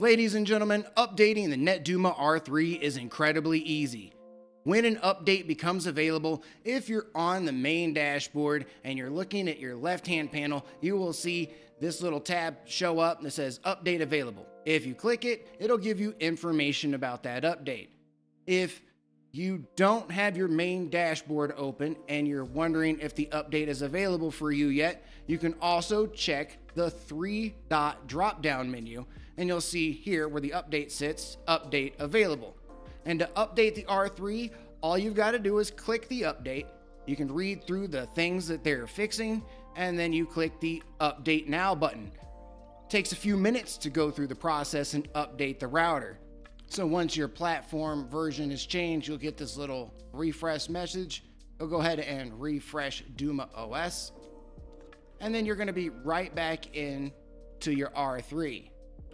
Ladies and gentlemen, updating the NetDuma R3 is incredibly easy. When an update becomes available, if you're on the main dashboard and you're looking at your left hand panel, you will see this little tab show up that says update available. If you click it, it'll give you information about that update. If you don't have your main dashboard open and you're wondering if the update is available for you yet, you can also check the three dot drop down menu and you'll see here where the update sits, update available. And to update the R3, all you've got to do is click the update. You can read through the things that they're fixing and then you click the update now button. It takes a few minutes to go through the process and update the router. So once your platform version is changed, you'll get this little refresh message. You'll go ahead and refresh Duma OS. And then you're going to be right back in to your R3.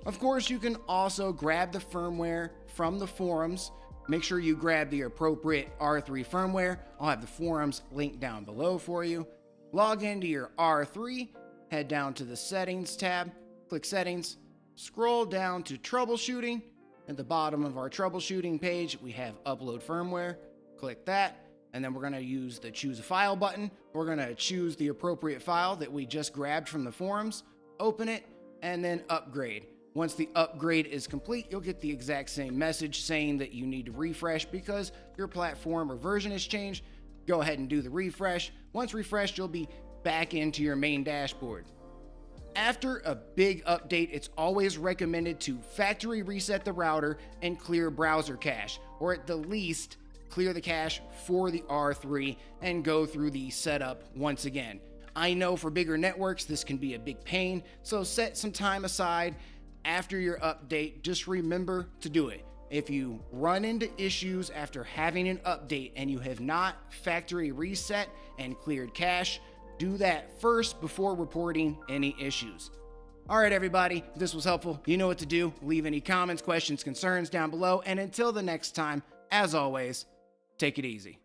Of course, you can also grab the firmware from the forums. Make sure you grab the appropriate R3 firmware. I'll have the forums linked down below for you. Log into your R3, head down to the settings tab, click settings, scroll down to troubleshooting. At the bottom of our troubleshooting page, we have upload firmware. Click that, and then we're to use the choose a file button. We're to choose the appropriate file that we just grabbed from the forums, open it, and then upgrade. Once the upgrade is complete, you'll get the exact same message saying that you need to refresh because your platform or version has changed. Go ahead and do the refresh. Once refreshed, you'll be back into your main dashboard. After a big update, it's always recommended to factory reset the router and clear browser cache, or at the least, clear the cache for the R3 and go through the setup once again. I know for bigger networks, this can be a big pain, so set some time aside after your update. Just remember to do it. If you run into issues after having an update and you have not factory reset and cleared cache, do that first before reporting any issues. All right, everybody, if this was helpful, you know what to do. Leave any comments, questions, concerns down below. And until the next time, as always, take it easy.